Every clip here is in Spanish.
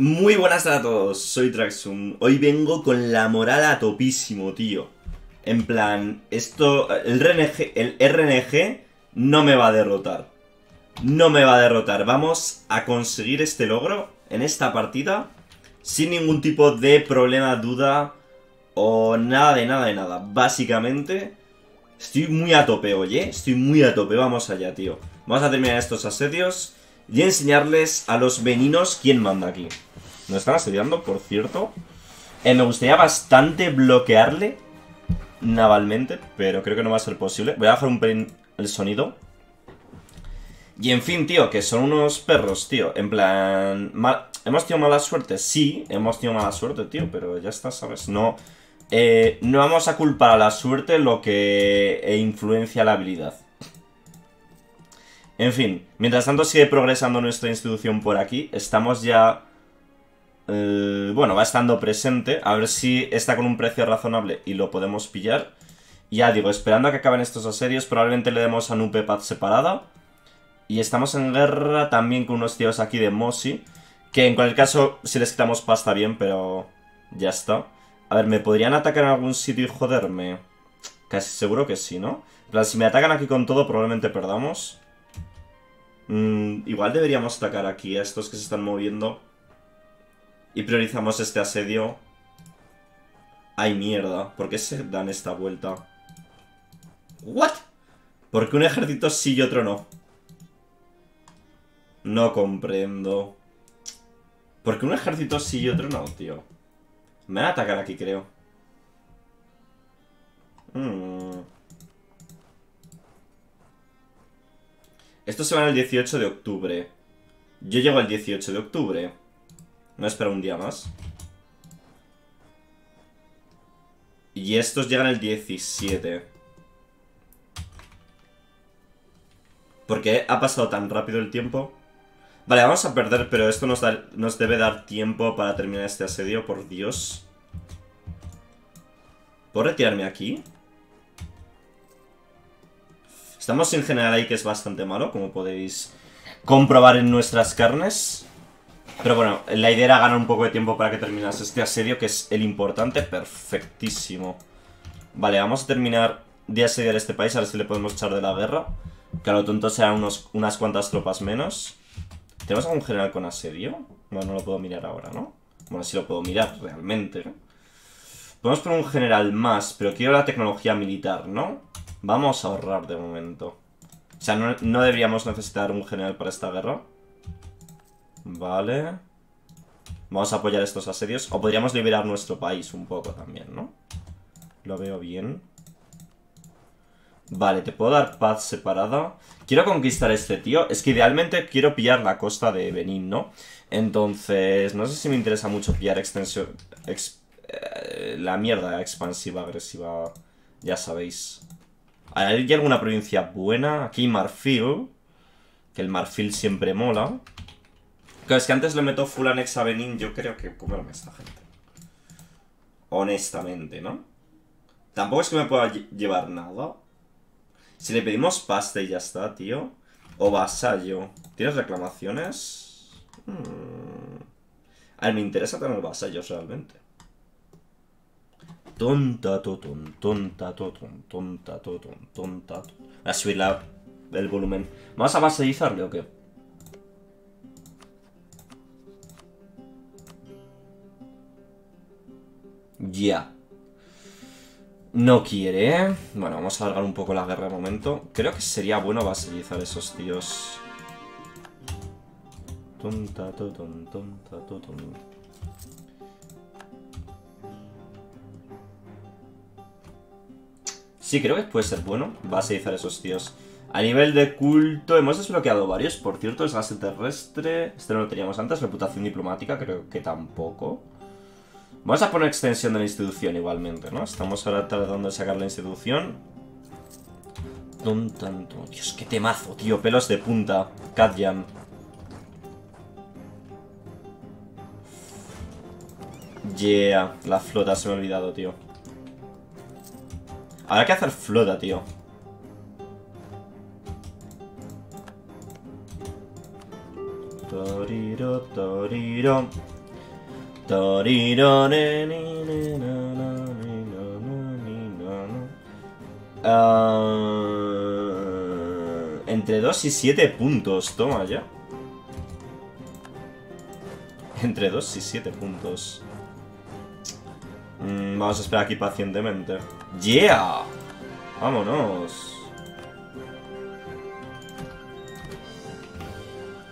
Muy buenas a todos, soy Traxum. Hoy vengo con la moral a topísimo, tío. En plan, esto. El RNG, el RNG no me va a derrotar. No me va a derrotar. Vamos a conseguir este logro en esta partida sin ningún tipo de problema, duda o nada de nada de nada. Básicamente, estoy muy a tope, oye. Estoy muy a tope. Vamos allá, tío. Vamos a terminar estos asedios y enseñarles a los veninos quién manda aquí. Nos están asediando, por cierto. Eh, me gustaría bastante bloquearle navalmente, pero creo que no va a ser posible. Voy a bajar un pelín el sonido. Y en fin, tío, que son unos perros, tío. En plan... ¿Hemos tenido mala suerte? Sí, hemos tenido mala suerte, tío, pero ya está, ¿sabes? No... Eh, no vamos a culpar a la suerte lo que eh, influencia la habilidad. En fin, mientras tanto sigue progresando nuestra institución por aquí. Estamos ya... Eh, bueno, va estando presente. A ver si está con un precio razonable y lo podemos pillar. Ya digo, esperando a que acaben estos asedios, probablemente le demos a Nupe paz separada. Y estamos en guerra también con unos tíos aquí de Mosi. Que en cualquier caso, si les quitamos pasta bien, pero ya está. A ver, ¿me podrían atacar en algún sitio y joderme? Casi seguro que sí, ¿no? En plan, si me atacan aquí con todo, probablemente perdamos. Mm, igual deberíamos atacar aquí a estos que se están moviendo. Y priorizamos este asedio. Ay, mierda. ¿Por qué se dan esta vuelta? ¿What? ¿Por qué un ejército sí y otro no? No comprendo. ¿Por qué un ejército sí y otro no, tío? Me van a atacar aquí, creo. Mmm... Esto se va el 18 de octubre. Yo llego el 18 de octubre. No espero un día más. Y estos llegan el 17. ¿Por qué ha pasado tan rápido el tiempo? Vale, vamos a perder, pero esto nos, debe dar tiempo para terminar este asedio, por Dios. ¿Puedo retirarme aquí? Estamos en general ahí que es bastante malo, como podéis comprobar en nuestras carnes. Pero bueno, la idea era ganar un poco de tiempo para que terminase este asedio, que es el importante. Perfectísimo. Vale, vamos a terminar de asediar este país, a ver si le podemos echar de la guerra. Que a lo tonto sean unos, unas cuantas tropas menos. ¿Tenemos algún general con asedio? Bueno, no lo puedo mirar ahora, ¿no? Bueno, sí lo puedo mirar, realmente. Podemos poner un general más, pero quiero la tecnología militar, ¿no? Vamos a ahorrar de momento. O sea, no, deberíamos necesitar un general para esta guerra. Vale. Vamos a apoyar estos asedios. O podríamos liberar nuestro país un poco también, ¿no? Lo veo bien. Vale, te puedo dar paz separada. Quiero conquistar este tío. Es que idealmente quiero pillar la costa de Benin, ¿no? Entonces, no sé si me interesa mucho pillar extensión... Eh, la mierda expansiva, agresiva. Ya sabéis. ¿Hay alguna provincia buena? Aquí Marfil. Que el Marfil siempre mola. Claro, es que antes le meto full anex a Benin. Yo creo que comerme esta gente. Honestamente, ¿no? Tampoco es que me pueda llevar nada. Si le pedimos pasta y ya está, tío. O vasallo. ¿Tienes reclamaciones? Hmm. A ver, me interesa tener vasallos realmente. Tonta, toton, tonta, toton, tonta, toton, tonta. A subir el volumen. ¿Vamos a vasallarle o qué? Ya. No quiere. Bueno, vamos a alargar un poco la guerra de momento. Creo que sería bueno vasallizar a esos tíos. Sí, creo que puede ser bueno. Vas a esos tíos. A nivel de culto, hemos desbloqueado varios. Por cierto, el gas terrestre. Este no lo teníamos antes. Reputación diplomática, creo que tampoco. Vamos a poner extensión de la institución igualmente, ¿no? Estamos ahora tratando de sacar la institución. tanto. Dios, qué temazo, tío. Pelos de punta. Katjan. Yeah, la flota se me ha olvidado, tío. Habrá que hacer flota, tío. Toriro, toriro. Ah, entre 2 y 7 puntos, toma ya. Entre 2 y 7 puntos. Mm, vamos a esperar aquí pacientemente. ¡Yeah! ¡Vámonos!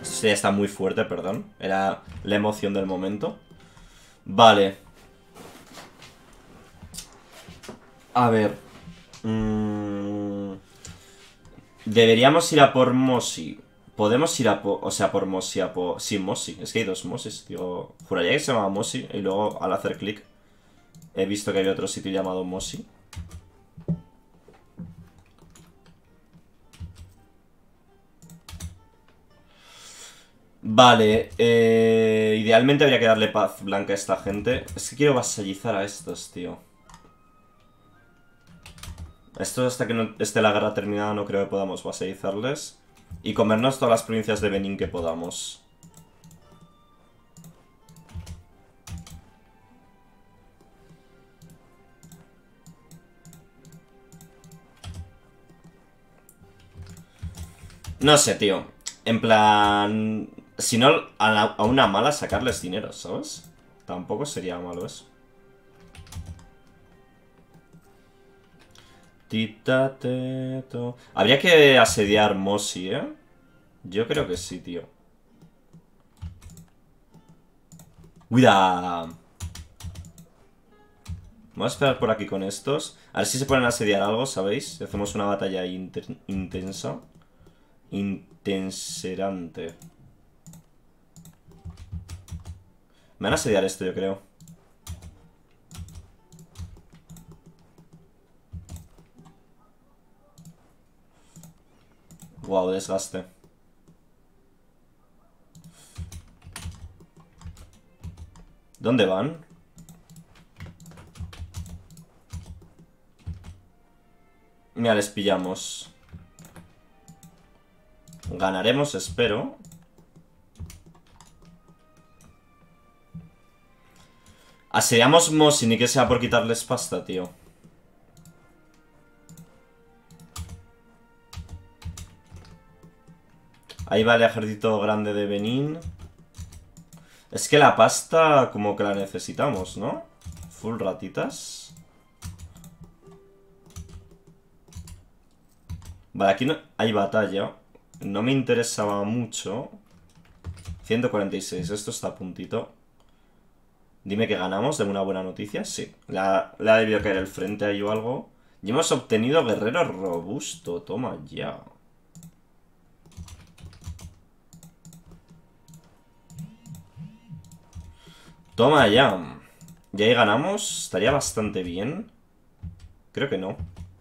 Esto ya está muy fuerte, perdón. Era la emoción del momento. Vale. A ver. Mm, deberíamos ir a por Mosi. Podemos ir a por... O sea, por Mosi, a por... Sí, Mosi. Es que hay dos Mosis. Digo, juraría que se llama Mosi. Y luego, al hacer clic, he visto que hay otro sitio llamado Mosi. Vale, eh, idealmente habría que darle paz blanca a esta gente. Es que quiero vasallizar a estos, tío. Esto hasta que esté la guerra terminada no creo que podamos vasallizarles. Y comernos todas las provincias de Benín que podamos. No sé, tío. En plan... Si no, a, una mala sacarles dinero, ¿sabes? Tampoco sería malo eso. Habría que asediar Mosi, ¿eh? Yo creo que sí, tío. Cuida. Vamos a esperar por aquí con estos. A ver si se ponen a asediar algo, ¿sabéis? Hacemos una batalla intensa. Intenserante. Me van a asediar esto, yo creo. Wow, desgaste. ¿Dónde van? Mira, les pillamos. Ganaremos, espero. Asediamos Mosin y que sea por quitarles pasta, tío. Ahí va el ejército grande de Benín. Es que la pasta como que la necesitamos, ¿no? Full ratitas. Vale, aquí no hay batalla. No me interesaba mucho. 146, esto está a puntito. Dime que ganamos, de una buena noticia. Sí, le ha, debido caer el frente ahí o algo. Y hemos obtenido guerrero robusto. Toma ya. Toma ya. Y ahí ganamos. Estaría bastante bien. Creo que no.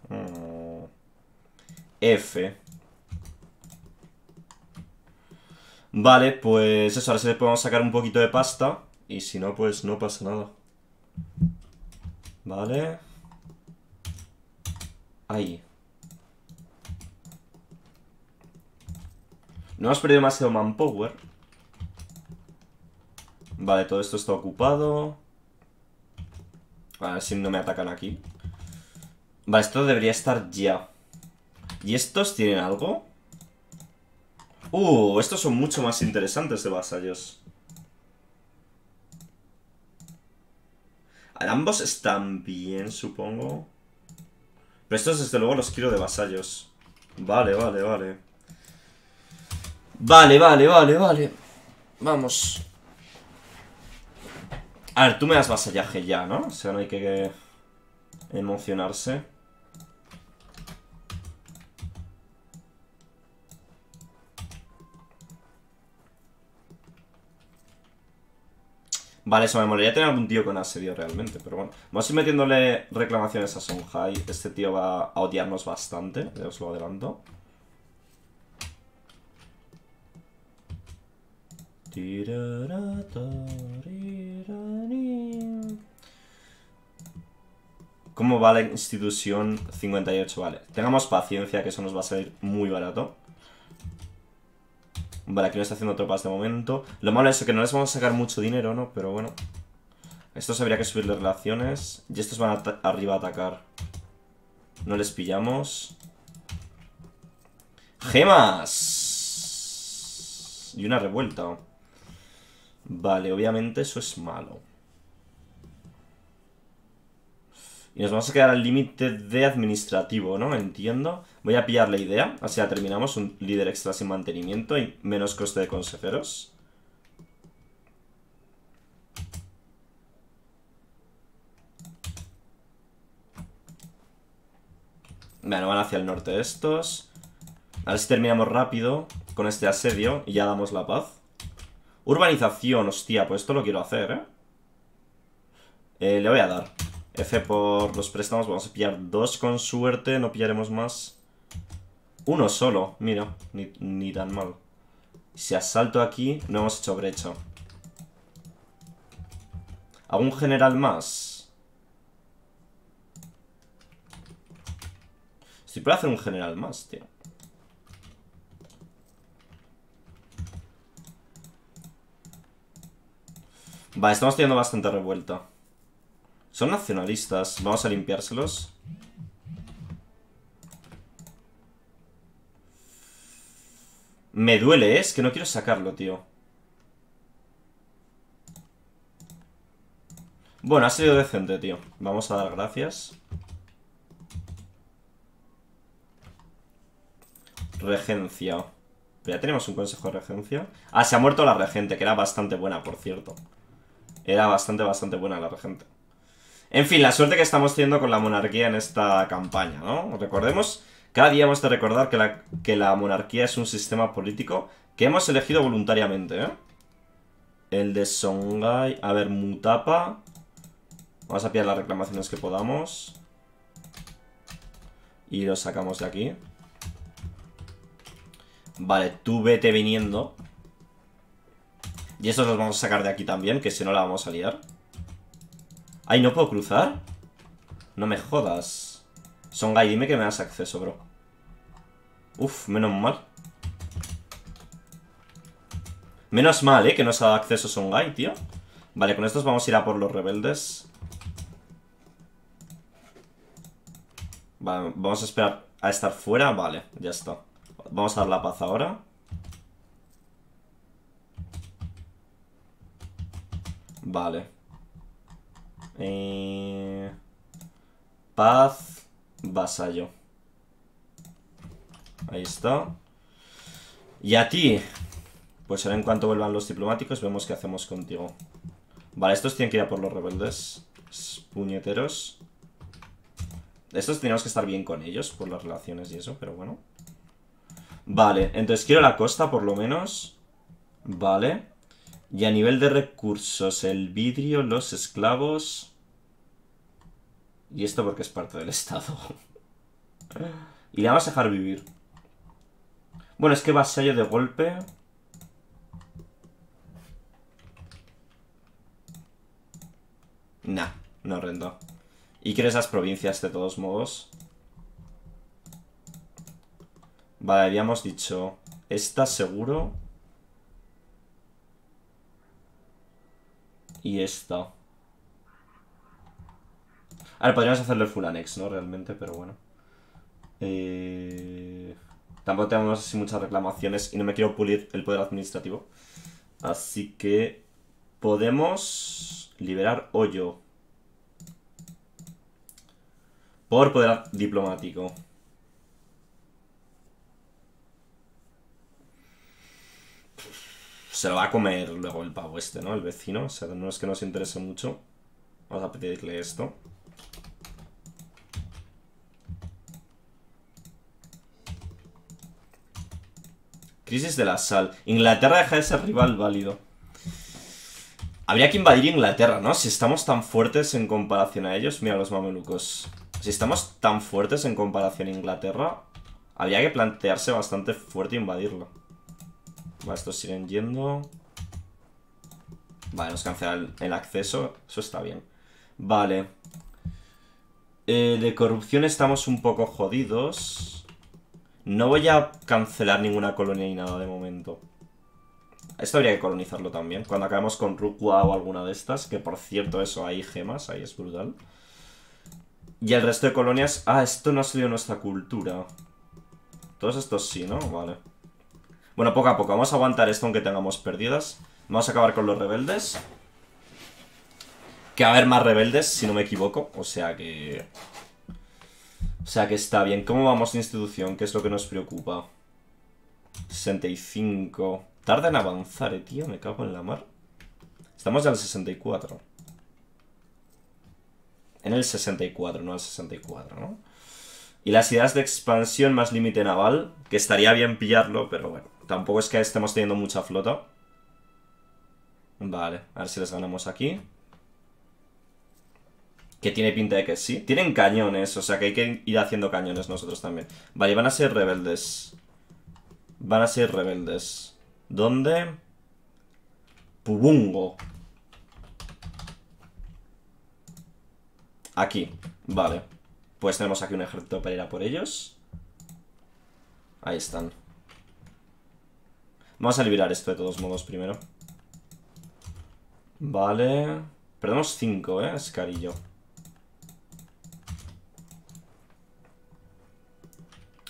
Mm. F. Vale, pues eso. Ahora sí le podemos sacar un poquito de pasta. Y si no, pues no pasa nada. Vale. Ahí. No hemos perdido demasiado manpower. Vale, todo esto está ocupado. A ver si no me atacan aquí. Vale, esto debería estar ya. ¿Y estos tienen algo? Uh, estos son mucho más interesantes de vasallos. Ambos están bien, supongo. Pero estos desde luego los quiero de vasallos. Vale, vale, vale. Vale, vale, vale, vale. Vamos. A ver, tú me das vasallaje ya, ¿no? O sea, no hay que emocionarse. Vale, eso me molaría tener algún tío con asedio realmente, pero bueno. Vamos a ir metiéndole reclamaciones a Songhai. Este tío va a odiarnos bastante, os lo adelanto. ¿Cómo va la institución 58? Vale, tengamos paciencia que eso nos va a salir muy barato. Vale, aquí no está haciendo tropas de momento. Lo malo es que no les vamos a sacar mucho dinero, ¿no? Pero bueno. Estos habría que subirle relaciones. Y estos van arriba a atacar. No les pillamos. ¡Gemas! Y una revuelta. Vale, obviamente eso es malo. Y nos vamos a quedar al límite de administrativo, ¿no? Entiendo. Voy a pillar la idea. Así ya terminamos. Un líder extra sin mantenimiento y menos coste de consejeros. Bueno, van hacia el norte estos. A ver si terminamos rápido con este asedio y ya damos la paz. Urbanización, hostia, pues esto lo quiero hacer, ¿eh? eh le voy a dar. F por los préstamos, vamos a pillar dos con suerte, no pillaremos más. Uno solo, mira, ni, ni tan mal. Si asalto aquí, no hemos hecho brecha. ¿Algún general más? Estoy por hacer un general más, tío. Vale, estamos teniendo bastante revuelta. Son nacionalistas. Vamos a limpiárselos. Me duele, ¿eh? es que no quiero sacarlo, tío. Bueno, ha sido decente, tío. Vamos a dar gracias. Regencia. ya tenemos un consejo de regencia. Ah, se ha muerto la regente, que era bastante buena, por cierto. Era bastante, bastante buena la regente. En fin, la suerte que estamos teniendo con la monarquía en esta campaña, ¿no? Recordemos, cada día hemos de recordar que la, que la monarquía es un sistema político que hemos elegido voluntariamente, ¿eh? El de Songhai... A ver, Mutapa... Vamos a pillar las reclamaciones que podamos. Y lo sacamos de aquí. Vale, tú vete viniendo. Y estos los vamos a sacar de aquí también, que si no la vamos a liar. Ay, ¿no puedo cruzar? No me jodas. Songai, dime que me das acceso, bro. Uf, menos mal. Menos mal, ¿eh? Que nos ha dado acceso Songai, tío. Vale, con estos vamos a ir a por los rebeldes. Vale, vamos a esperar a estar fuera. Vale, ya está. Vamos a dar la paz ahora. Vale. Eh, paz, vasallo. Ahí está. Y a ti. Pues ahora en cuanto vuelvan los diplomáticos vemos qué hacemos contigo. Vale, estos tienen que ir a por los rebeldes puñeteros. Estos tenemos que estar bien con ellos por las relaciones y eso, pero bueno. Vale, entonces quiero la costa por lo menos. Vale. Y a nivel de recursos, el vidrio, los esclavos... Y esto porque es parte del Estado. y le vamos a dejar vivir. Bueno, es que vasallo de golpe... Nah, no rento. Y quiero esas provincias de todos modos. Vale, habíamos dicho... Esta seguro... Y esta. A ver, podríamos hacerle el full annex, ¿no? Realmente, pero bueno. Eh... Tampoco tenemos así muchas reclamaciones y no me quiero pulir el poder administrativo. Así que podemos liberar hoyo. Por poder diplomático. Se lo va a comer luego el pavo este, ¿no? El vecino. O sea, no es que nos interese mucho. Vamos a pedirle esto. Crisis de la sal. Inglaterra deja de ser rival válido. Habría que invadir Inglaterra, ¿no? Si estamos tan fuertes en comparación a ellos. Mira los mamelucos. Si estamos tan fuertes en comparación a Inglaterra, habría que plantearse bastante fuerte invadirlo. Vale, estos siguen yendo. Vale, nos cancela el, acceso. Eso está bien. Vale. Eh, de corrupción estamos un poco jodidos. No voy a cancelar ninguna colonia ni nada de momento. Esto habría que colonizarlo también. Cuando acabemos con Rukwa o alguna de estas, que por cierto, eso, hay gemas, ahí es brutal. Y el resto de colonias... Ah, esto no ha sido nuestra cultura. Todos estos sí, ¿no? Vale. Bueno, poco a poco. Vamos a aguantar esto aunque tengamos pérdidas. Vamos a acabar con los rebeldes. Que va a haber más rebeldes, si no me equivoco. O sea que... O sea que está bien. ¿Cómo vamos de institución? ¿Qué es lo que nos preocupa? 65. Tarda en avanzar, eh, tío. Me cago en la mar. Estamos ya al 64. En el 64, no al 64, ¿no? Y las ideas de expansión más límite naval, que estaría bien pillarlo, pero bueno, tampoco es que estemos teniendo mucha flota. Vale, a ver si les ganamos aquí. Que tiene pinta de que sí. Tienen cañones, o sea que hay que ir haciendo cañones nosotros también. Vale, van a ser rebeldes. Van a ser rebeldes. ¿Dónde? Pubungo. Aquí, vale. Pues tenemos aquí un ejército para ir a por ellos. Ahí están. Vamos a liberar esto de todos modos primero. Vale. Perdemos 5, ¿eh? Escarillo.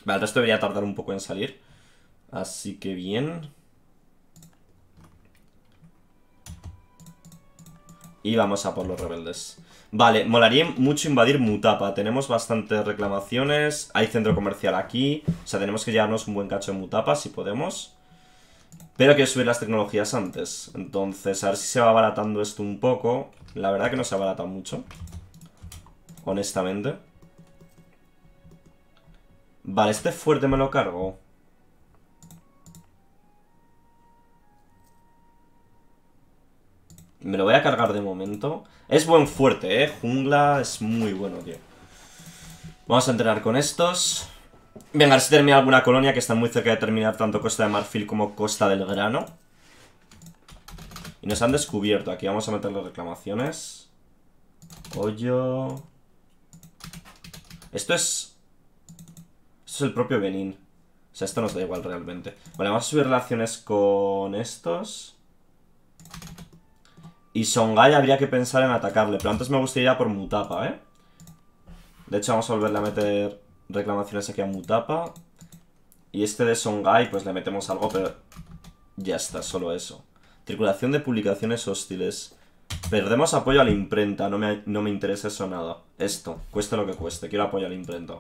Vale, el resto debería tardar un poco en salir. Así que bien. Y vamos a por los rebeldes. Vale, molaría mucho invadir Mutapa. Tenemos bastantes reclamaciones. Hay centro comercial aquí. O sea, tenemos que llevarnos un buen cacho de Mutapa si podemos. Pero quiero subir las tecnologías antes. Entonces, a ver si se va abaratando esto un poco. La verdad que no se abarata mucho. Honestamente. Vale, este fuerte me lo cargo. Me lo voy a cargar de momento. Es buen fuerte, ¿eh? Jungla es muy bueno, tío. Vamos a entrenar con estos. Venga, a ver si termina alguna colonia que está muy cerca de terminar tanto Costa de Marfil como Costa del Grano. Y nos han descubierto. Aquí vamos a meter las reclamaciones. Hoyo. Esto es... Esto es el propio Benin. O sea, esto nos da igual realmente. Vale, vamos a subir relaciones con estos. Y Songhai habría que pensar en atacarle, pero antes me gustaría por Mutapa, ¿eh? De hecho, vamos a volverle a meter reclamaciones aquí a Mutapa. Y este de Songhai, pues le metemos algo, pero ya está, solo eso. Tripulación de publicaciones hostiles. Perdemos apoyo a la imprenta, no me, no me interesa eso nada. Esto, cueste lo que cueste, quiero apoyo a la imprenta.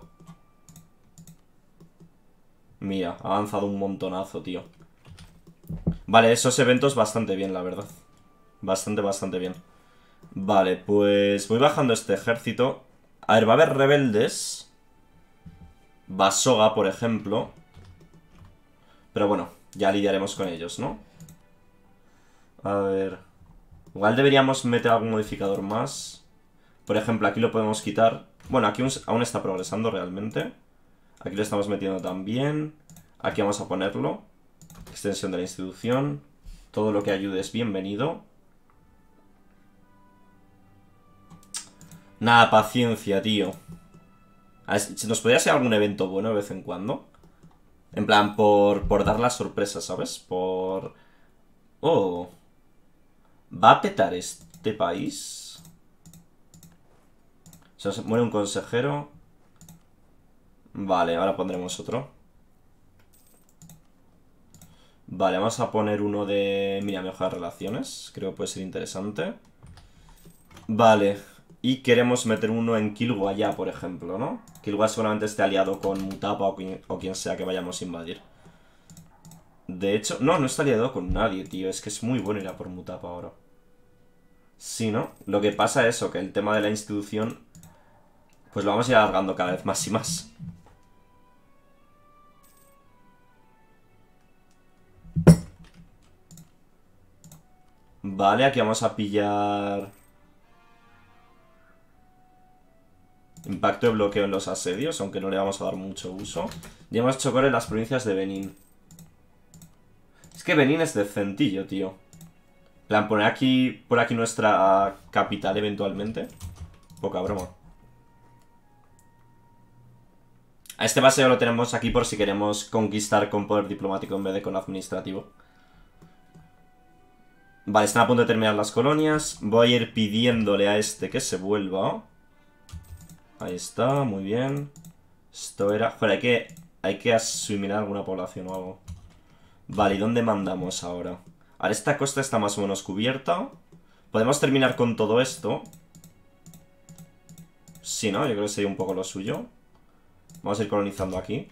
Mira, ha avanzado un montonazo, tío. Vale, esos eventos bastante bien, la verdad. Bastante, bastante bien. Vale, pues voy bajando este ejército. A ver, va a haber rebeldes. Basoga, por ejemplo. Pero bueno, ya lidiaremos con ellos, ¿no? A ver... Igual deberíamos meter algún modificador más. Por ejemplo, aquí lo podemos quitar. Bueno, aquí aún está progresando realmente. Aquí lo estamos metiendo también. Aquí vamos a ponerlo. Extensión de la institución. Todo lo que ayude es bienvenido. Nada, paciencia, tío. Si nos podría ser algún evento bueno de vez en cuando. En plan, por, por dar la sorpresa, ¿sabes? Por... Oh. ¿Va a petar este país? Se nos muere un consejero. Vale, ahora pondremos otro. Vale, vamos a poner uno de... Mira, mejores relaciones. Creo que puede ser interesante. Vale. Y queremos meter uno en Kilgua ya, por ejemplo, ¿no? Kilgua seguramente esté aliado con Mutapa o quien, sea que vayamos a invadir. De hecho, no, no está aliado con nadie, tío. Es que es muy bueno ir a por Mutapa ahora. Sí, ¿no? Lo que pasa es eso, que el tema de la institución... Pues lo vamos a ir alargando cada vez más y más. Vale, aquí vamos a pillar... Impacto de bloqueo en los asedios, aunque no le vamos a dar mucho uso. Hemos hecho en las provincias de Benín. Es que Benín es decentillo, tío. plan, poner aquí, por aquí nuestra capital eventualmente. Poca broma. A este base lo tenemos aquí por si queremos conquistar con poder diplomático en vez de con administrativo. Vale, están a punto de terminar las colonias. Voy a ir pidiéndole a este que se vuelva. Ahí está, muy bien. Esto era... Joder, hay que, hay que asimilar alguna población o algo. Vale, ¿y dónde mandamos ahora? Ahora esta costa está más o menos cubierta. Podemos terminar con todo esto. Sí, ¿no? Yo creo que sería un poco lo suyo. Vamos a ir colonizando aquí.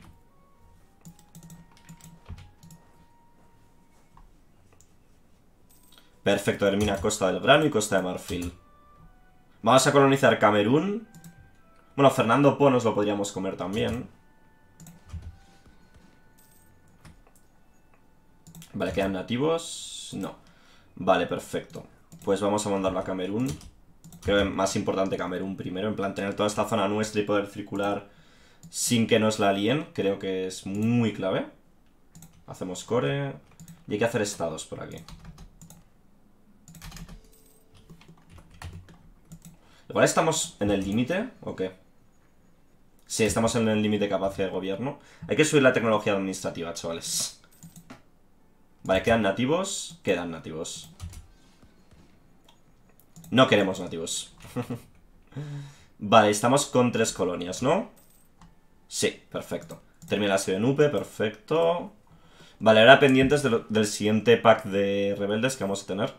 Perfecto, termina Costa del Grano y Costa de Marfil. Vamos a colonizar Camerún. Bueno, Fernando Po nos lo podríamos comer también. Vale, ¿quedan nativos? No. Vale, perfecto. Pues vamos a mandarlo a Camerún. Creo que más importante Camerún primero. En plan, tener toda esta zona nuestra y poder circular sin que nos la alien. Creo que es muy clave. Hacemos core. Y hay que hacer estados por aquí. Igual estamos en el límite, ¿o qué? Sí, estamos en el límite de capacidad de gobierno. Hay que subir la tecnología administrativa, chavales. Vale, ¿quedan nativos? Quedan nativos. No queremos nativos. vale, estamos con tres colonias, ¿no? Sí, perfecto. Termina la en UPE, perfecto. Vale, ahora pendientes del siguiente pack de rebeldes que vamos a tener.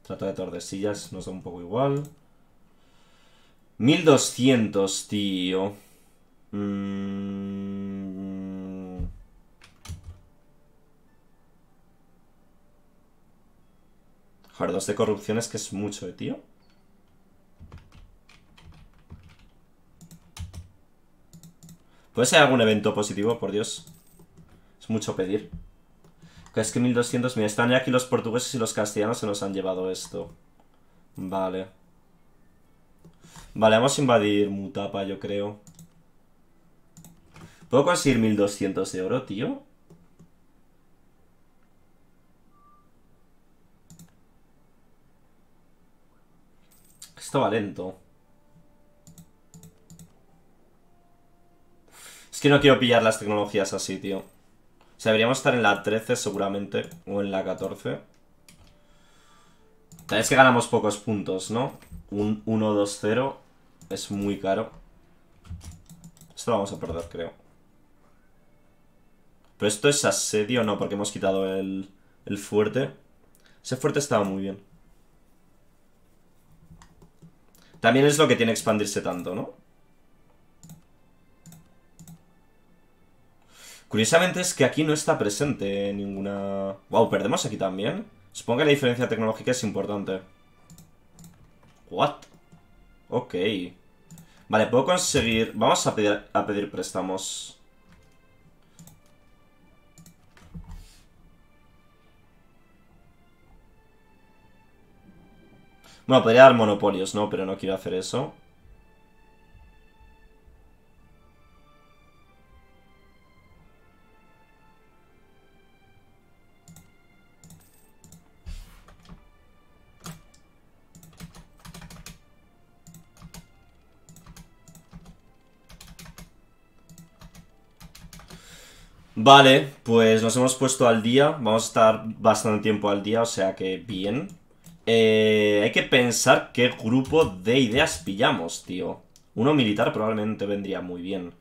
Trato de Tordesillas nos da un poco igual. 1200, tío. Mm. Joder, dos de corrupción es que es mucho, eh, tío. ¿Puede ser algún evento positivo, por Dios? Es mucho pedir. Es que 1200... Mira, están ya aquí los portugueses y los castellanos se nos han llevado esto. Vale. Vale, vamos a invadir Mutapa, yo creo. ¿Puedo conseguir 1200 de oro, tío? Esto va lento. Es que no quiero pillar las tecnologías así, tío. O sea, deberíamos estar en la 13 seguramente. O en la 14. Es que ganamos pocos puntos, ¿no? Un 1-2-0 es muy caro. Esto lo vamos a perder, creo. Pero esto es asedio, no, porque hemos quitado el, el fuerte. Ese fuerte estaba muy bien. También es lo que tiene expandirse tanto, ¿no? Curiosamente es que aquí no está presente ninguna... Wow, ¿perdemos aquí también? Supongo que la diferencia tecnológica es importante. What? Ok. Vale, puedo conseguir... Vamos a pedir, a pedir préstamos. Bueno, podría dar monopolios, ¿no? Pero no quiero hacer eso. Vale, pues nos hemos puesto al día. Vamos a estar bastante tiempo al día, o sea que bien. Eh, hay que pensar qué grupo de ideas pillamos, tío. Uno militar probablemente vendría muy bien.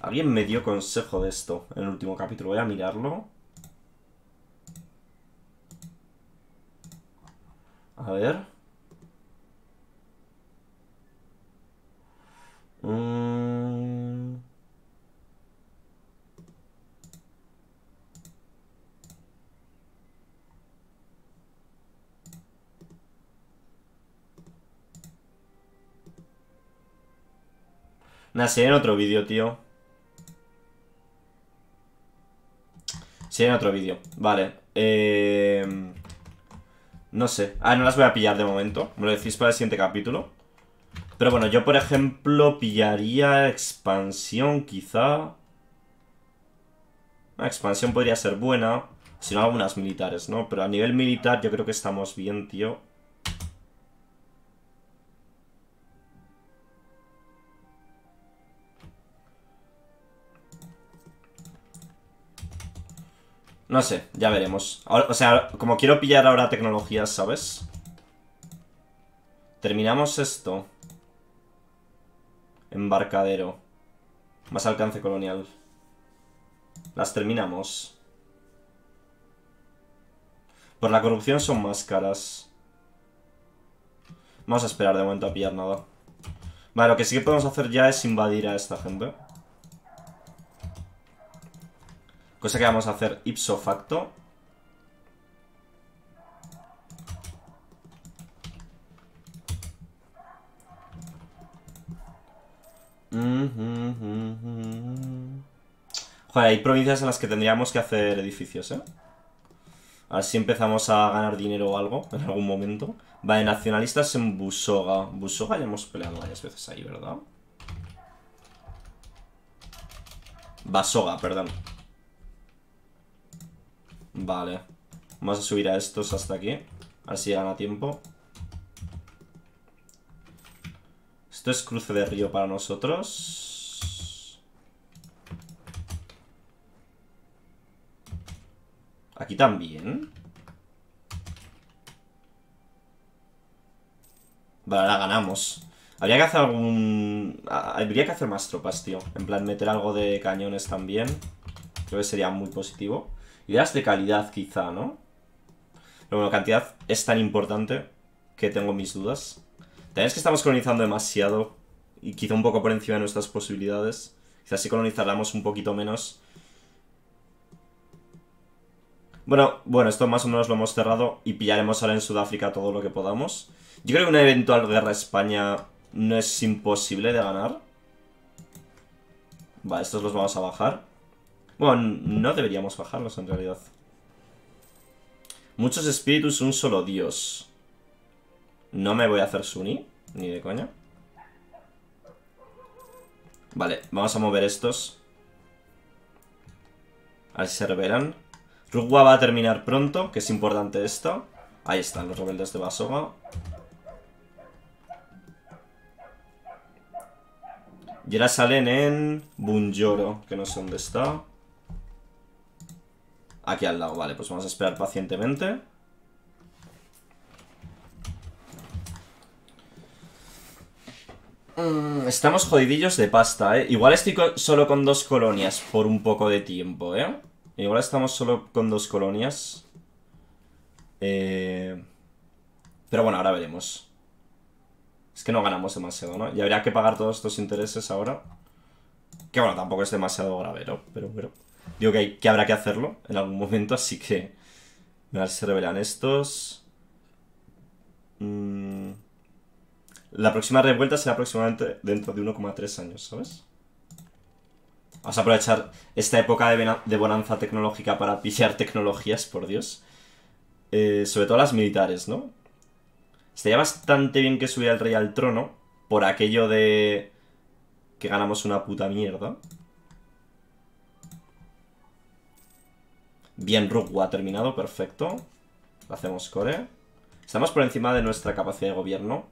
Alguien me dio consejo de esto en el último capítulo. Voy a mirarlo. A ver. Mmm... Nada, en otro vídeo, tío. Sí, en otro vídeo. Vale. Eh... No sé. Ah, no las voy a pillar de momento. Me lo decís para el siguiente capítulo. Pero bueno, yo por ejemplo pillaría expansión quizá. Expansión podría ser buena. Si no, algunas militares, ¿no? Pero a nivel militar yo creo que estamos bien, tío. No sé, ya veremos. o sea, como quiero pillar ahora tecnologías, ¿sabes? Terminamos esto. Embarcadero. Más alcance colonial. Las terminamos. Por la corrupción son más caras. Vamos a esperar de momento a pillar nada. Vale, lo que sí que podemos hacer ya es invadir a esta gente. Cosa que vamos a hacer ipso facto. Joder, hay provincias en las que tendríamos que hacer edificios, ¿eh? A ver si empezamos a ganar dinero o algo en algún momento. Vale, nacionalistas en Busoga. Busoga ya hemos peleado varias veces ahí, ¿verdad? Basoga, perdón. Vale. Vamos a subir a estos hasta aquí. A ver si llegan a tiempo. Esto es cruce de río para nosotros. Aquí también. Vale, ahora ganamos. Habría que hacer algún... Habría que hacer más tropas, tío. En plan, meter algo de cañones también. Creo que sería muy positivo. Ideas de calidad, quizá, ¿no? Pero bueno, cantidad es tan importante que tengo mis dudas. También es que estamos colonizando demasiado y quizá un poco por encima de nuestras posibilidades. Quizás si colonizáramos un poquito menos. Bueno, bueno, esto más o menos lo hemos cerrado y pillaremos ahora en Sudáfrica todo lo que podamos. Yo creo que una eventual guerra a España no es imposible de ganar. Vale, estos los vamos a bajar. Bueno, no deberíamos bajarlos en realidad. Muchos espíritus, un solo dios. No me voy a hacer Suni, ni de coña. Vale, vamos a mover estos. A ver si se revelan. Rugwa va a terminar pronto, que es importante esto. Ahí están los rebeldes de Basoga. Y ahora salen en Bunjoro, que no sé dónde está. Aquí al lado, vale, pues vamos a esperar pacientemente. Mm, estamos jodidillos de pasta, ¿eh? Igual estoy solo con dos colonias por un poco de tiempo, ¿eh? Igual estamos solo con dos colonias. Eh... Pero bueno, ahora veremos. Es que no ganamos demasiado, ¿no? Y habría que pagar todos estos intereses ahora. Que bueno, tampoco es demasiado gravero, pero bueno. Digo que, que habrá que hacerlo en algún momento, así que... A ver si se revelan estos. Mm. La próxima revuelta será aproximadamente dentro de 1,3 años, ¿sabes? Vamos a aprovechar esta época de, bonanza tecnológica para pillar tecnologías, por Dios. Eh, sobre todo las militares, ¿no? Estaría bastante bien que subiera el rey al trono por aquello de que ganamos una puta mierda. Bien, Rugwa ha terminado, perfecto. Hacemos core. Estamos por encima de nuestra capacidad de gobierno.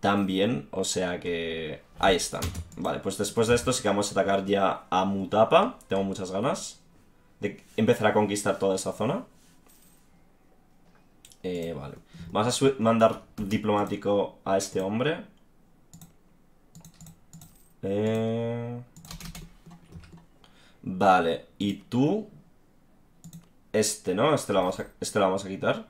También, o sea que... Ahí están. Vale, pues después de esto sí que vamos a atacar ya a Mutapa. Tengo muchas ganas de empezar a conquistar toda esa zona. Eh, vale. Vamos a mandar diplomático a este hombre. Eh... Vale, y tú este, ¿no? Este lo vamos a, este lo vamos a quitar.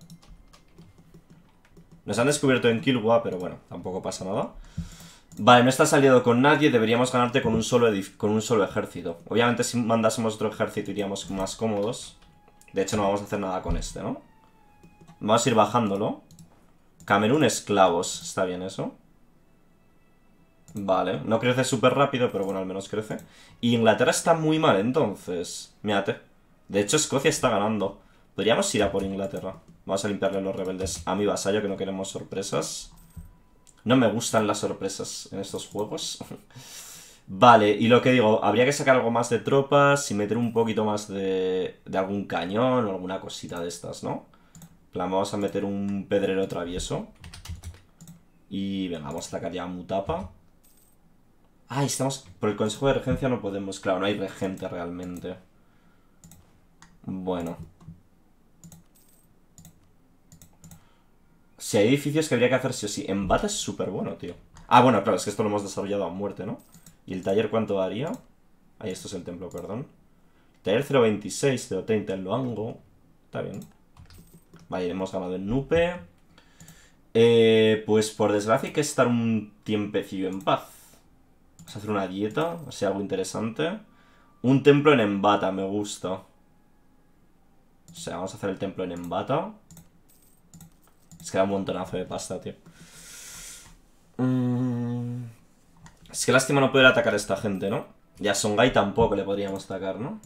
Nos han descubierto en Kilwa, pero bueno, tampoco pasa nada. Vale, no estás aliado con nadie, deberíamos ganarte con un solo, con un solo ejército. Obviamente si mandásemos otro ejército iríamos más cómodos. De hecho no vamos a hacer nada con este, ¿no? Vamos a ir bajándolo. Camerún esclavos, está bien eso. Vale, no crece súper rápido, pero bueno, al menos crece. Y Inglaterra está muy mal entonces. Mírate. De hecho, Escocia está ganando. Podríamos ir a por Inglaterra. Vamos a limpiarle los rebeldes a mi vasallo, que no queremos sorpresas. No me gustan las sorpresas en estos juegos. vale, y lo que digo, habría que sacar algo más de tropas y meter un poquito más de, de algún cañón o alguna cosita de estas, ¿no? plan, vamos a meter un pedrero travieso. Y venga, vamos a atacar ya a Mutapa. Ah, estamos... Por el consejo de regencia no podemos... Claro, no hay regente realmente. Bueno. Si hay edificios que habría que hacer sí o sí. Embate es súper bueno, tío. Ah, bueno, claro, es que esto lo hemos desarrollado a muerte, ¿no? ¿Y el taller cuánto daría? Ahí, esto es el templo, perdón. Taller 026, 030 en lo Luango. Está bien. Vale, hemos ganado en Nupe. Eh, pues por desgracia hay que estar un tiempecillo en paz. Vamos a hacer una dieta, o sea, algo interesante. Un templo en Embata, me gusta. O sea, vamos a hacer el templo en Embata. Es que da un montonazo de pasta, tío. Mm. Es que lástima no poder atacar a esta gente, ¿no? Y a Songhai tampoco le podríamos atacar, ¿no?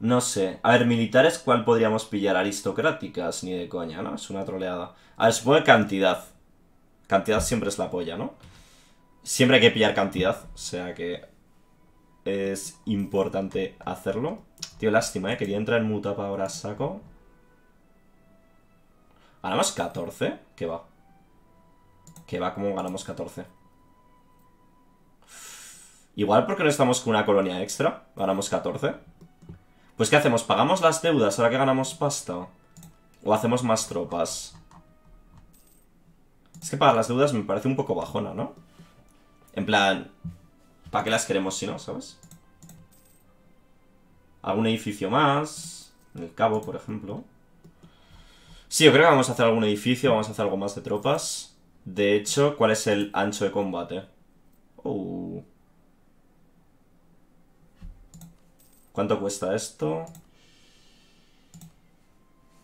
No sé. A ver, militares, ¿cuál podríamos pillar? Aristocráticas, ni de coña, ¿no? Es una troleada. A ver, supongo que cantidad. Cantidad siempre es la polla, ¿no? Siempre hay que pillar cantidad. O sea que es importante hacerlo. Tío, lástima, ¿eh? Quería entrar en Mutapa ahora saco. ¿Ganamos 14? ¿Qué va? ¿Qué va? ¿Cómo ganamos 14? Igual porque no estamos con una colonia extra. Ganamos 14. Pues ¿qué hacemos? ¿Pagamos las deudas ahora que ganamos pasta? ¿O hacemos más tropas? Es que pagar las deudas me parece un poco bajona, ¿no? En plan... ¿Para qué las queremos si no, sabes? Algún edificio más... En el cabo, por ejemplo. Sí, yo creo que vamos a hacer algún edificio, vamos a hacer algo más de tropas. De hecho, ¿cuál es el ancho de combate? Oh... ¿Cuánto cuesta esto?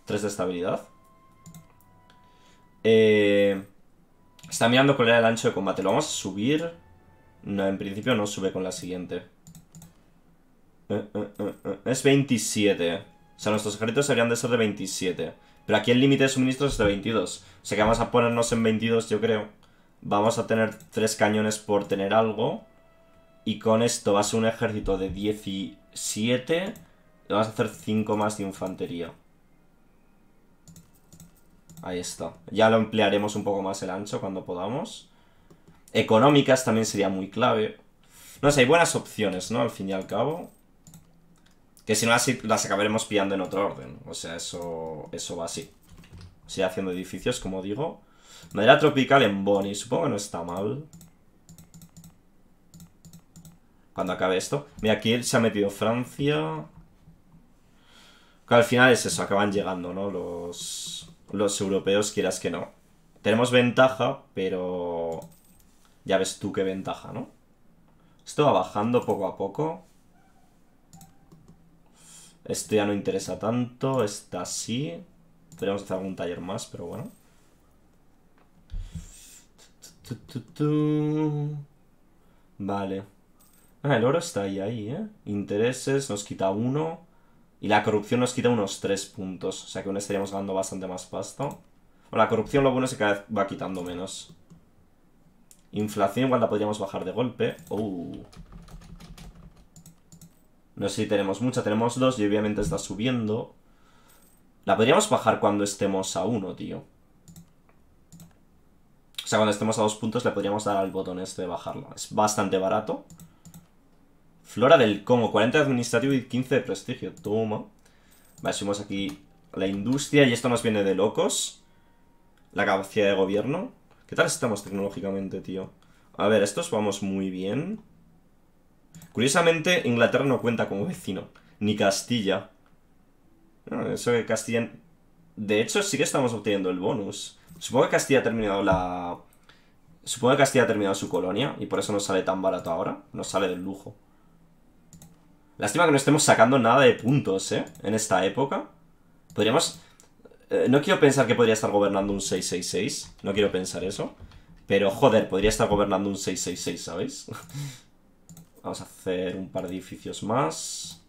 3 de estabilidad. Eh, está mirando cuál era el ancho de combate. ¿Lo vamos a subir? No, en principio no sube con la siguiente. Eh, eh, es 27. O sea, nuestros ejércitos deberían de ser de 27. Pero aquí el límite de suministros es de 22. O sea que vamos a ponernos en 22, yo creo. Vamos a tener 3 cañones por tener algo. Y con esto va a ser un ejército de 17. Y vamos a hacer 5 más de infantería. Ahí está. Ya lo emplearemos un poco más el ancho cuando podamos. Económicas también sería muy clave. No sé, hay buenas opciones, ¿no? Al fin y al cabo. Que si no así las acabaremos pillando en otro orden. O sea, eso, eso va así. Sigue haciendo edificios, como digo. Madera tropical en Bonnie. Supongo que no está mal cuando acabe esto. Mira, aquí se ha metido Francia. Que al final es eso, acaban llegando, ¿no? Los, los europeos, quieras que no. Tenemos ventaja, pero... Ya ves tú qué ventaja, ¿no? Esto va bajando poco a poco. Esto ya no interesa tanto. Esta sí. Podríamos hacer algún taller más, pero bueno. Vale. Ah, el oro está ahí, ahí, ¿eh? Intereses nos quita uno. Y la corrupción nos quita unos tres puntos. O sea que aún estaríamos ganando bastante más pasta. Bueno, la corrupción lo bueno es que cada vez va quitando menos. Inflación igual la podríamos bajar de golpe. Uh. No sé si tenemos mucha. Tenemos dos y obviamente está subiendo. La podríamos bajar cuando estemos a uno, tío. O sea, cuando estemos a dos puntos le podríamos dar al botón este de bajarla. Es bastante barato. Flora del Congo, 40 de administrativo y 15 de prestigio. Toma. Vale, subimos aquí la industria y esto nos viene de locos. La capacidad de gobierno. ¿Qué tal estamos tecnológicamente, tío? A ver, estos vamos muy bien. Curiosamente, Inglaterra no cuenta como vecino. Ni Castilla. eso que Castilla... De hecho, sí que estamos obteniendo el bonus. Supongo que Castilla ha terminado la... Supongo que Castilla ha terminado su colonia y por eso nos sale tan barato ahora. Nos sale del lujo. Lástima que no estemos sacando nada de puntos, ¿eh? En esta época. Podríamos... Eh, no quiero pensar que podría estar gobernando un 666. No quiero pensar eso. Pero, joder, podría estar gobernando un 666, ¿sabéis? Vamos a hacer un par de edificios más.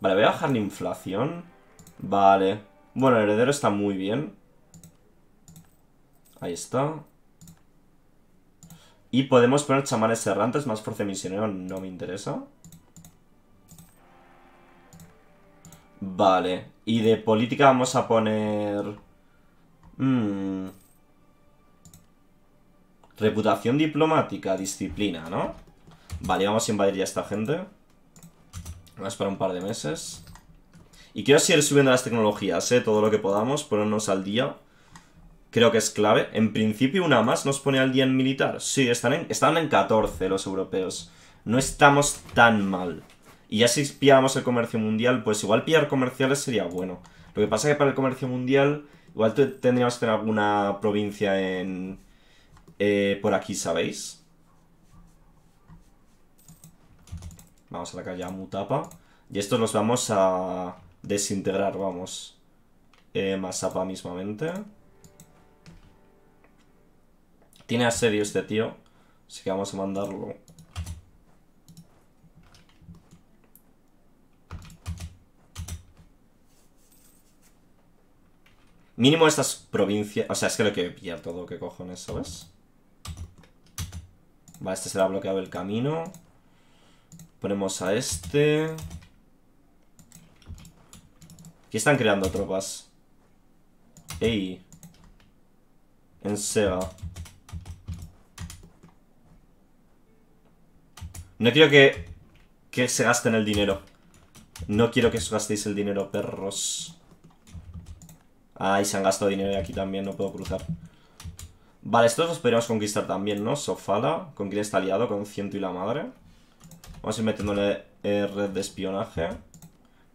Vale, voy a bajar la inflación. Vale. Bueno, el heredero está muy bien. Ahí está. Y podemos poner chamanes errantes, más fuerza misionero, no me interesa. Vale. Y de política vamos a poner... Hmm. Reputación diplomática, disciplina, ¿no? Vale, vamos a invadir ya a esta gente. Vamos para un par de meses. Y quiero seguir subiendo las tecnologías, ¿eh? Todo lo que podamos, ponernos al día. Creo que es clave. En principio una más nos pone al día en militar. Sí, están en, están en 14 los europeos. No estamos tan mal. Y ya si pillamos el comercio mundial, pues igual pillar comerciales sería bueno. Lo que pasa es que para el comercio mundial, igual tendríamos que tener alguna provincia en... Eh, por aquí, ¿sabéis? Vamos a la calle Mutapa. Y estos los vamos a desintegrar, vamos. Eh, Masapa mismamente. Tiene asedio este tío. Así que vamos a mandarlo. Mínimo estas provincias... O sea, es que lo que pillar todo, ¿qué cojones, sabes? Vale, este será bloqueado el camino. Ponemos a este. Aquí están creando tropas. Ey. En Sega. No quiero que, que se gasten el dinero. No quiero que os gastéis el dinero, perros. Ay, se han gastado dinero y aquí también, no puedo cruzar. Vale, estos los podríamos conquistar también, ¿no? Sofala, ¿con quién está aliado? Con Ciento y la Madre. Vamos a ir metiéndole red de espionaje.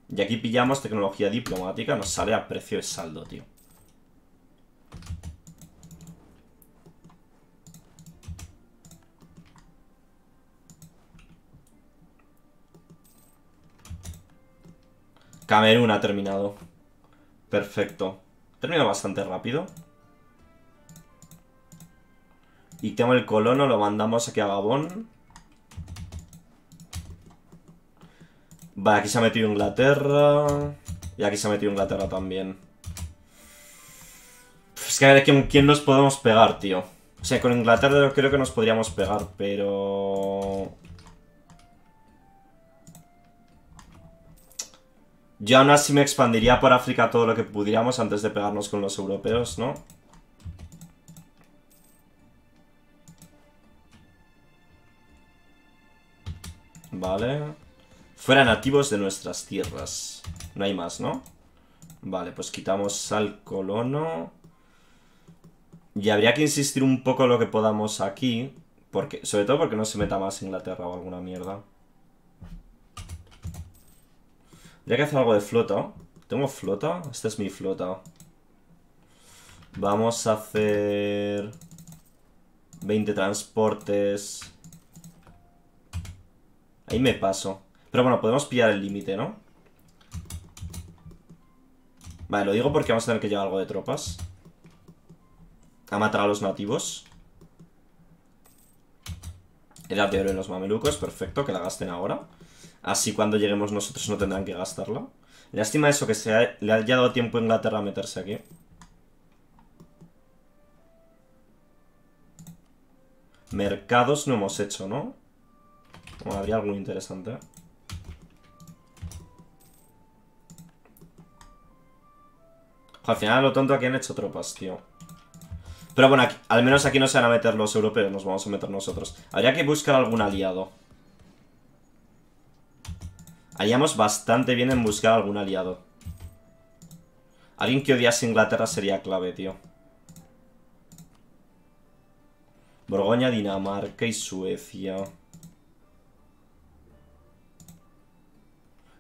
Y aquí pillamos tecnología diplomática. Nos sale a precio de saldo, tío. Camerún ha terminado. Perfecto. Termina bastante rápido. Y tengo el colono, lo mandamos aquí a Gabón. Vale, aquí se ha metido Inglaterra. Y aquí se ha metido Inglaterra también. Es que a ver con quién nos podemos pegar, tío. O sea, con Inglaterra creo que nos podríamos pegar, pero... Yo aún así me expandiría por África todo lo que pudiéramos antes de pegarnos con los europeos, ¿no? Vale. Fuera nativos de nuestras tierras. No hay más, ¿no? Vale, pues quitamos al colono. Y habría que insistir un poco lo que podamos aquí. Porque, sobre todo porque no se meta más Inglaterra o alguna mierda. Habría que hacer algo de flota. ¿Tengo flota? Esta es mi flota. Vamos a hacer... 20 transportes. Ahí me paso. Pero bueno, podemos pillar el límite, ¿no? Vale, lo digo porque vamos a tener que llevar algo de tropas. A matar a los nativos. El de oro en los mamelucos, perfecto, que la gasten ahora. Así cuando lleguemos nosotros no tendrán que gastarla. Lástima eso, que se le haya dado tiempo a Inglaterra a meterse aquí. Mercados no hemos hecho, ¿no? habría algo interesante. Al final lo tonto aquí han hecho tropas, tío. Pero bueno, al menos aquí no se van a meter los europeos, nos vamos a meter nosotros. Habría que buscar algún aliado. Haríamos bastante bien en buscar algún aliado. Alguien que odiase Inglaterra sería clave, tío. Borgoña, Dinamarca y Suecia.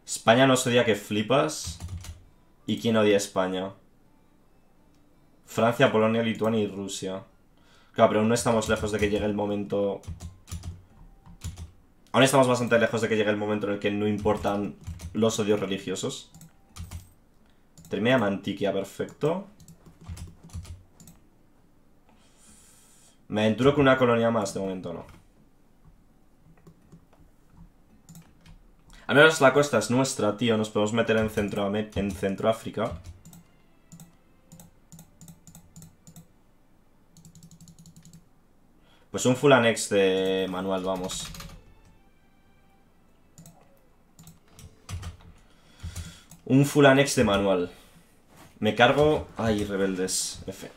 España nos odia que flipas. ¿Y quién odia España? Francia, Polonia, Lituania y Rusia. Claro, pero aún no estamos lejos de que llegue el momento... Aún estamos bastante lejos de que llegue el momento en el que no importan los odios religiosos. Termina Mantiquia, perfecto. Me aventuro con una colonia más, de momento no. Al menos la costa es nuestra, tío. Nos podemos meter en, Centro en Centroáfrica. Pues un full annex de manual, vamos. Un full annex de manual. Me cargo... Ay, rebeldes. F.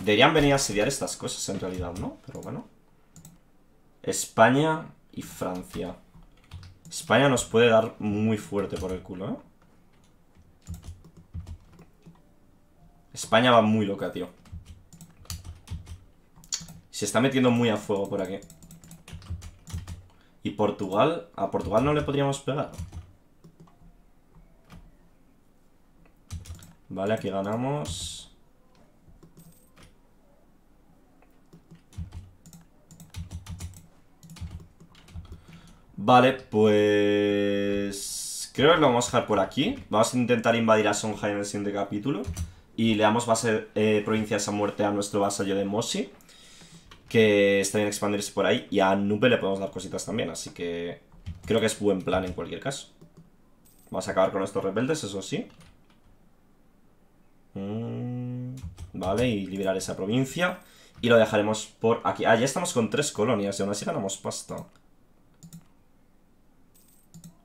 Deberían venir a asediar estas cosas en realidad, ¿no? Pero bueno. España y Francia. España nos puede dar muy fuerte por el culo, ¿eh? España va muy loca, tío. Se está metiendo muy a fuego por aquí. ¿Y Portugal? ¿A Portugal no le podríamos pegar? Vale, aquí ganamos. Vale, pues... Creo que lo vamos a dejar por aquí. Vamos a intentar invadir a Songhai en el siguiente capítulo. Y le damos base, eh, provincias a muerte a nuestro vasallo de Moshi. Que está bien expandirse por ahí. Y a Nupe le podemos dar cositas también. Así que creo que es buen plan en cualquier caso. Vamos a acabar con estos rebeldes, eso sí. Mm, vale, y liberar esa provincia. Y lo dejaremos por aquí. Ah, ya estamos con tres colonias y aún así ganamos pasta.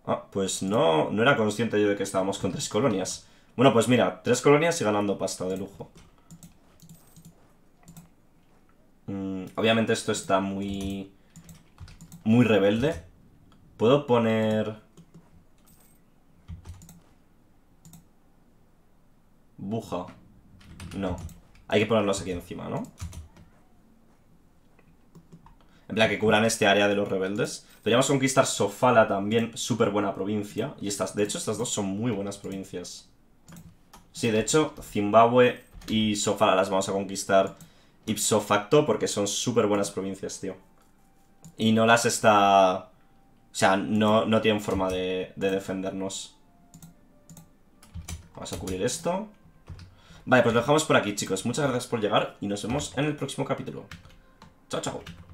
Ah, pues no, no era consciente yo de que estábamos con tres colonias. Bueno, pues mira, tres colonias y ganando pasta de lujo. Mm, obviamente esto está muy... Muy rebelde. Puedo poner... Buja. No. Hay que ponerlos aquí encima, ¿no? En plan, que cubran este área de los rebeldes. Podríamos conquistar Sofala también, súper buena provincia. Y estas, de hecho, estas dos son muy buenas provincias. Sí, de hecho, Zimbabue y Sofala las vamos a conquistar ipso facto porque son súper buenas provincias, tío. Y no las está... O sea, no, no tienen forma de, de defendernos. Vamos a cubrir esto. Vale, pues lo dejamos por aquí, chicos. Muchas gracias por llegar y nos vemos en el próximo capítulo. Chao, chao.